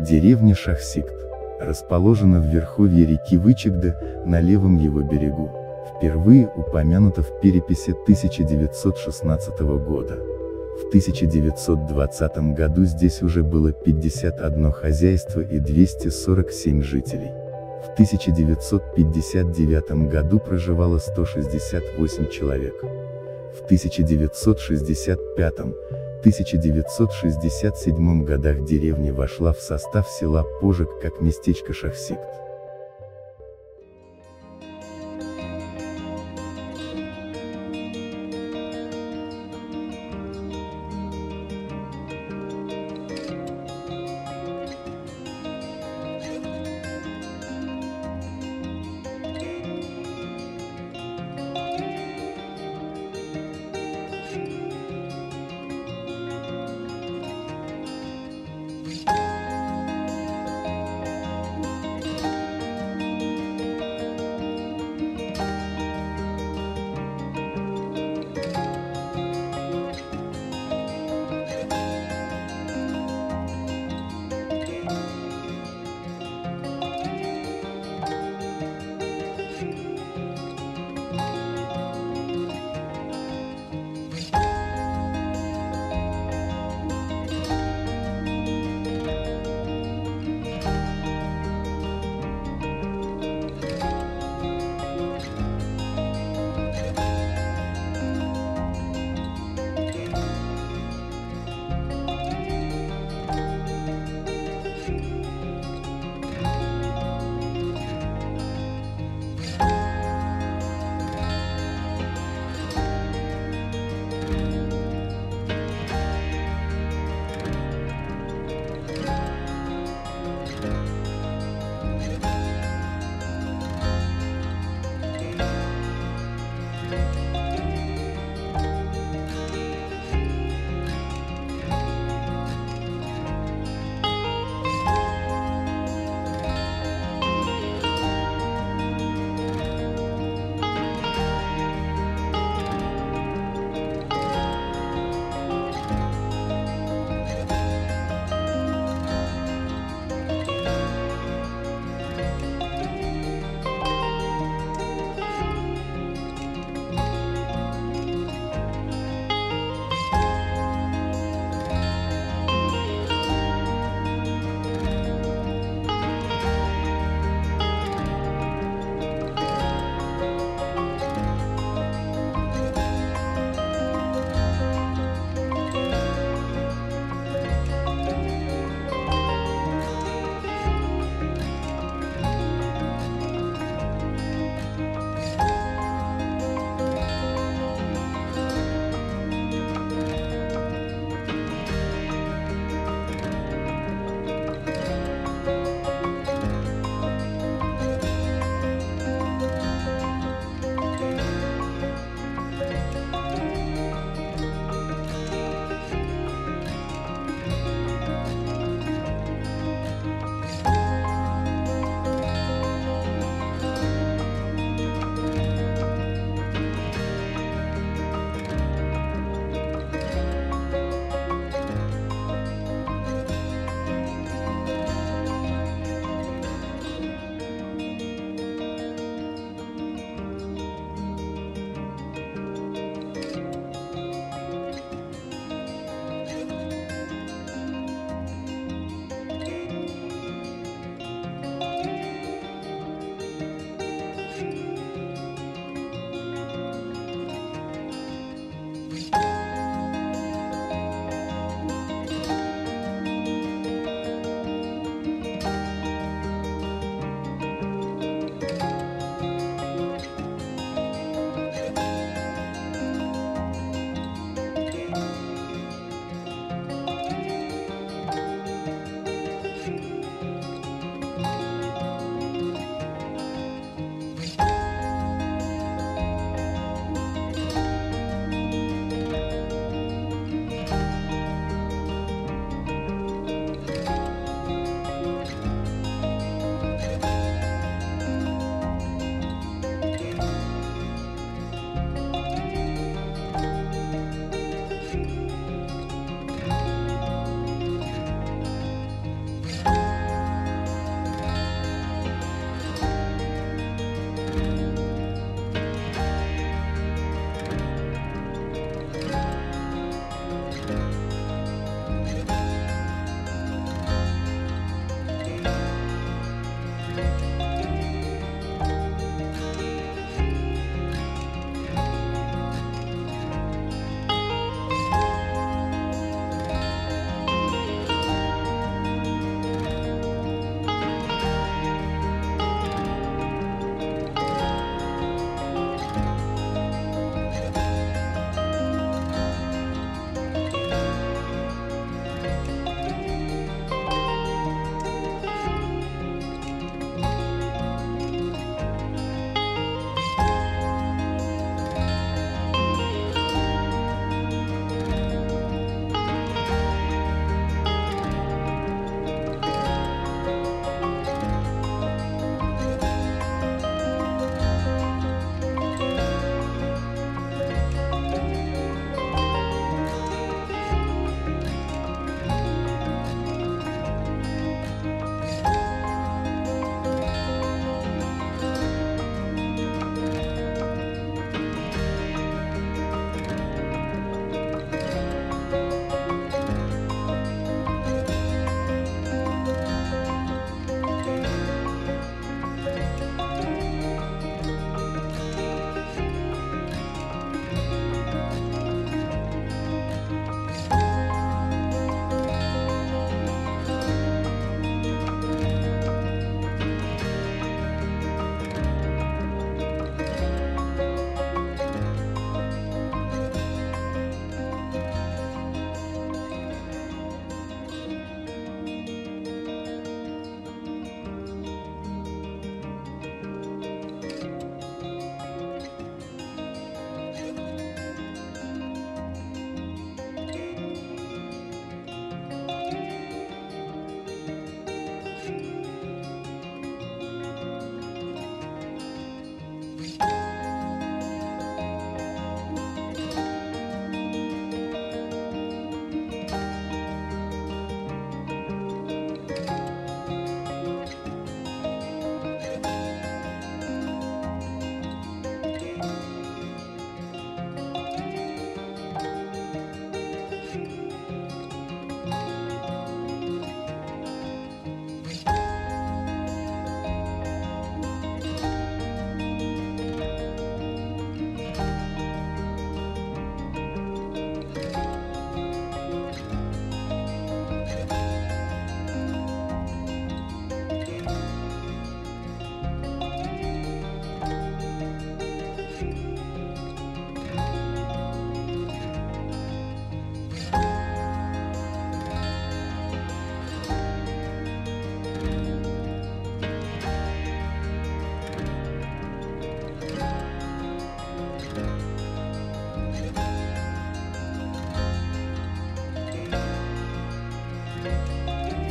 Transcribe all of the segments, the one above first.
Деревня Шахсикт расположена в верховье реки Вычегда, на левом его берегу. Впервые упомянута в переписи 1916 года. В 1920 году здесь уже было 51 хозяйство и 247 жителей. В 1959 году проживало 168 человек. В 1965-1967 годах деревня вошла в состав села Пожик как местечко Шахсикт.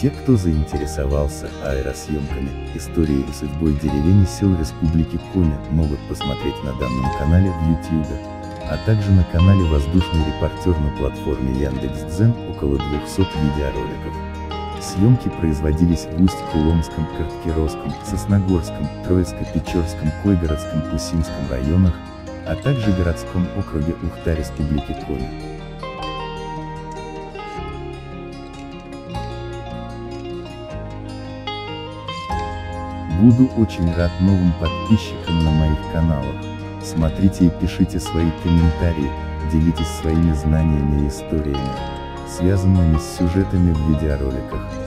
Те, кто заинтересовался аэросъемками, историей и судьбой деревень и сел Республики Коми, могут посмотреть на данном канале в YouTube, а также на канале Воздушный репортер на платформе Яндекс.Дзен около 200 видеороликов. Съемки производились в Усть-Куломском, Карткировском, Сосногорском, Троицко-Печорском, Койгородском, Усимском районах, а также городском округе Ухта Республики Коми. Буду очень рад новым подписчикам на моих каналах. Смотрите и пишите свои комментарии, делитесь своими знаниями и историями, связанными с сюжетами в видеороликах.